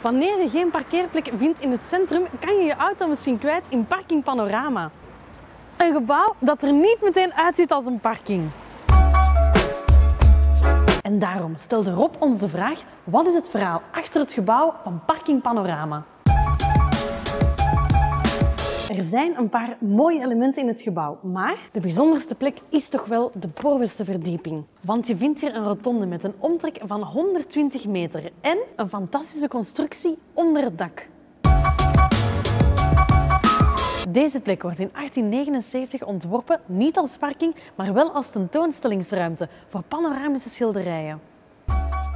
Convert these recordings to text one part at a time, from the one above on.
Wanneer je geen parkeerplek vindt in het centrum, kan je je auto misschien kwijt in Parking Panorama. Een gebouw dat er niet meteen uitziet als een parking. En daarom stelde Rob ons de vraag: wat is het verhaal achter het gebouw van Parking Panorama? Zijn een paar mooie elementen in het gebouw, maar de bijzonderste plek is toch wel de bovenste verdieping. Want je vindt hier een rotonde met een omtrek van 120 meter en een fantastische constructie onder het dak. Deze plek wordt in 1879 ontworpen, niet als parking, maar wel als tentoonstellingsruimte voor panoramische schilderijen.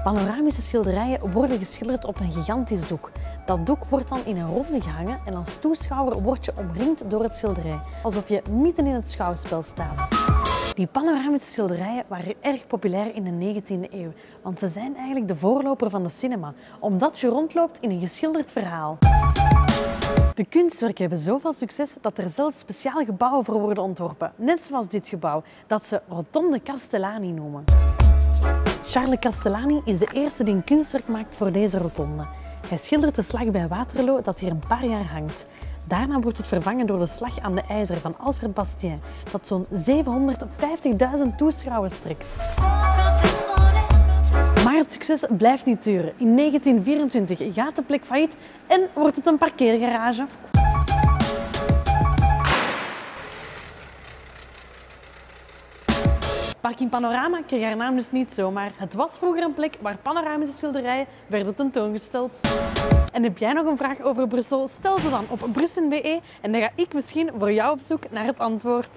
Panoramische schilderijen worden geschilderd op een gigantisch doek. Dat doek wordt dan in een ronde gehangen en als toeschouwer word je omringd door het schilderij, alsof je midden in het schouwspel staat. Die panoramische schilderijen waren erg populair in de 19e eeuw, want ze zijn eigenlijk de voorloper van de cinema, omdat je rondloopt in een geschilderd verhaal. De kunstwerken hebben zoveel succes dat er zelfs speciaal gebouwen voor worden ontworpen, net zoals dit gebouw, dat ze Rotonde Castellani noemen. Charles Castellani is de eerste die een kunstwerk maakt voor deze rotonde. Hij schildert de slag bij Waterloo dat hier een paar jaar hangt. Daarna wordt het vervangen door de slag aan de IJzer van Alfred Bastien, dat zo'n 750.000 toeschouwers trekt. Maar het succes blijft niet duren. In 1924 gaat de plek failliet en wordt het een parkeergarage. Parking Panorama kreeg haar naam dus niet zomaar. Het was vroeger een plek waar panoramische schilderijen werden tentoongesteld. En heb jij nog een vraag over Brussel? Stel ze dan op brussel.be en dan ga ik misschien voor jou op zoek naar het antwoord.